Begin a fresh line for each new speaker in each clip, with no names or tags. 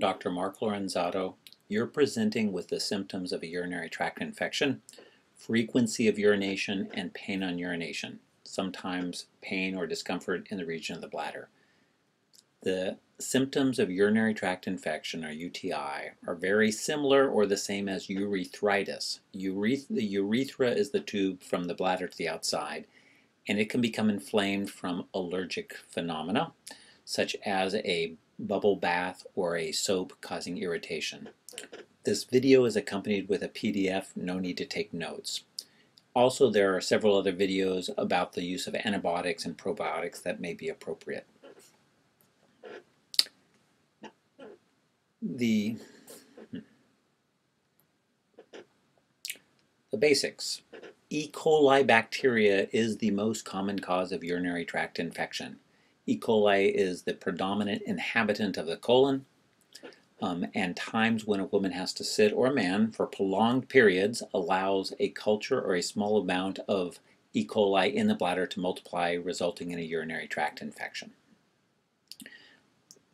Dr. Mark Lorenzato. You're presenting with the symptoms of a urinary tract infection, frequency of urination, and pain on urination, sometimes pain or discomfort in the region of the bladder. The symptoms of urinary tract infection, or UTI, are very similar or the same as urethritis. Ureth the urethra is the tube from the bladder to the outside, and it can become inflamed from allergic phenomena, such as a bubble bath or a soap causing irritation. This video is accompanied with a PDF, no need to take notes. Also, there are several other videos about the use of antibiotics and probiotics that may be appropriate. The, hmm. the basics. E. coli bacteria is the most common cause of urinary tract infection. E. coli is the predominant inhabitant of the colon, um, and times when a woman has to sit or a man for prolonged periods allows a culture or a small amount of E. coli in the bladder to multiply, resulting in a urinary tract infection.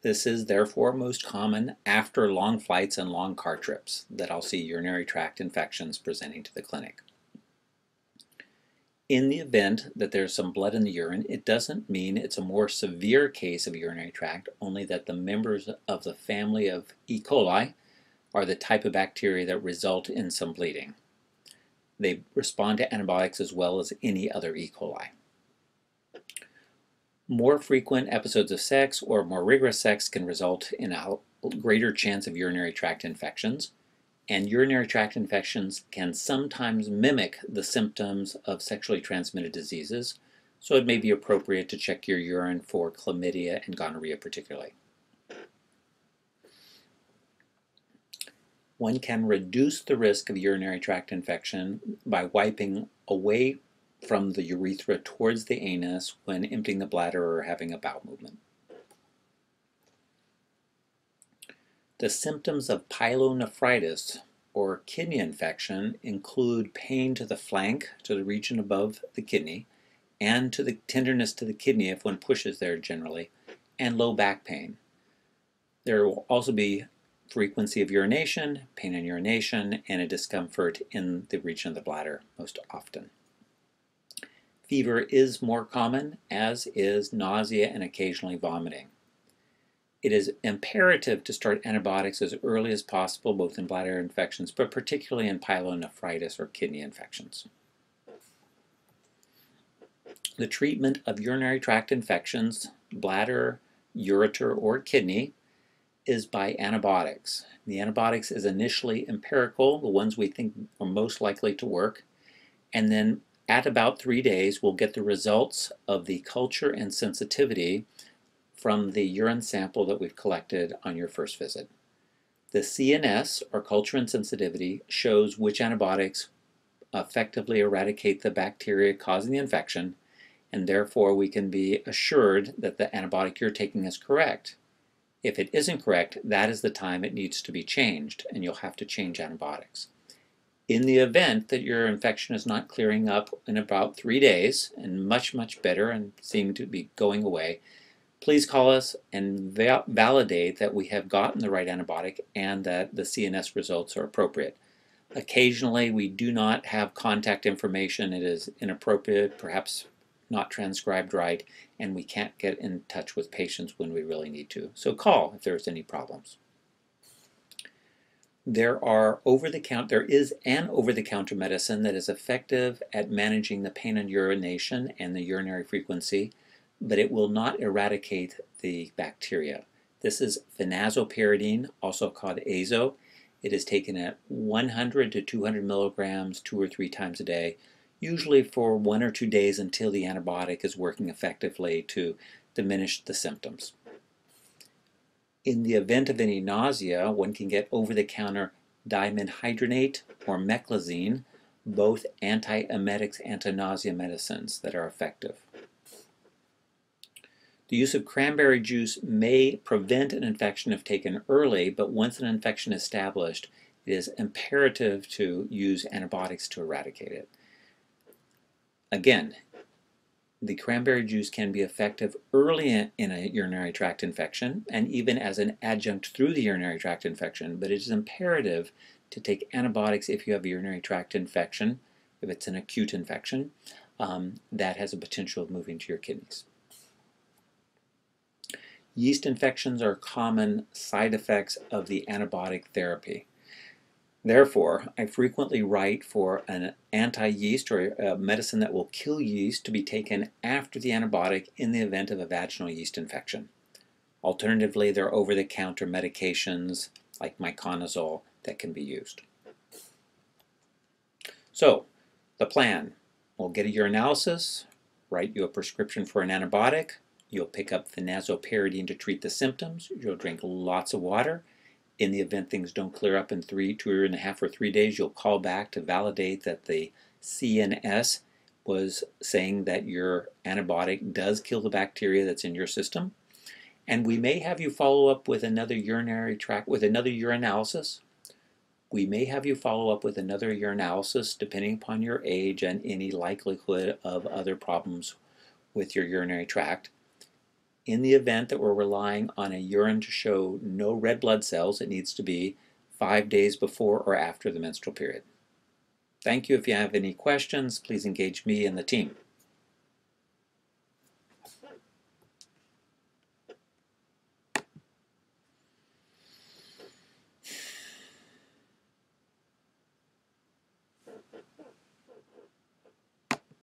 This is therefore most common after long flights and long car trips that I'll see urinary tract infections presenting to the clinic in the event that there's some blood in the urine, it doesn't mean it's a more severe case of urinary tract, only that the members of the family of E. coli are the type of bacteria that result in some bleeding. They respond to antibiotics as well as any other E. coli. More frequent episodes of sex or more rigorous sex can result in a greater chance of urinary tract infections and urinary tract infections can sometimes mimic the symptoms of sexually transmitted diseases, so it may be appropriate to check your urine for chlamydia and gonorrhea particularly. One can reduce the risk of urinary tract infection by wiping away from the urethra towards the anus when emptying the bladder or having a bowel movement. The symptoms of pyelonephritis or kidney infection include pain to the flank, to the region above the kidney, and to the tenderness to the kidney if one pushes there generally, and low back pain. There will also be frequency of urination, pain in urination, and a discomfort in the region of the bladder most often. Fever is more common, as is nausea and occasionally vomiting. It is imperative to start antibiotics as early as possible, both in bladder infections, but particularly in pyelonephritis or kidney infections. The treatment of urinary tract infections, bladder, ureter, or kidney, is by antibiotics. The antibiotics is initially empirical, the ones we think are most likely to work, and then at about three days, we'll get the results of the culture and sensitivity from the urine sample that we've collected on your first visit. The C&S, or culture and sensitivity, shows which antibiotics effectively eradicate the bacteria causing the infection, and therefore we can be assured that the antibiotic you're taking is correct. If it isn't correct, that is the time it needs to be changed, and you'll have to change antibiotics. In the event that your infection is not clearing up in about three days, and much, much better and seem to be going away, please call us and va validate that we have gotten the right antibiotic and that the C&S results are appropriate. Occasionally, we do not have contact information. It is inappropriate, perhaps not transcribed right, and we can't get in touch with patients when we really need to. So call if there's any problems. There are over-the-counter, there is an over-the-counter medicine that is effective at managing the pain and urination and the urinary frequency but it will not eradicate the bacteria. This is phenazopyridine, also called azo. It is taken at 100 to 200 milligrams two or three times a day, usually for one or two days until the antibiotic is working effectively to diminish the symptoms. In the event of any nausea, one can get over-the-counter dimenhydrinate or meclizine, both antiemetics, anti-nausea medicines that are effective. The use of cranberry juice may prevent an infection if taken early, but once an infection is established, it is imperative to use antibiotics to eradicate it. Again, the cranberry juice can be effective early in a urinary tract infection and even as an adjunct through the urinary tract infection, but it is imperative to take antibiotics if you have a urinary tract infection, if it's an acute infection, um, that has a potential of moving to your kidneys. Yeast infections are common side effects of the antibiotic therapy. Therefore, I frequently write for an anti-yeast or a medicine that will kill yeast to be taken after the antibiotic in the event of a vaginal yeast infection. Alternatively, there are over-the-counter medications like miconazole that can be used. So, the plan. We'll get a urinalysis, write you a prescription for an antibiotic, you'll pick up the nasopyridine to treat the symptoms, you'll drink lots of water, in the event things don't clear up in three, two and a half or three days, you'll call back to validate that the C&S was saying that your antibiotic does kill the bacteria that's in your system. And we may have you follow up with another urinary tract, with another urinalysis. We may have you follow up with another urinalysis depending upon your age and any likelihood of other problems with your urinary tract. In the event that we're relying on a urine to show no red blood cells, it needs to be five days before or after the menstrual period. Thank you. If you have any questions, please engage me and the team.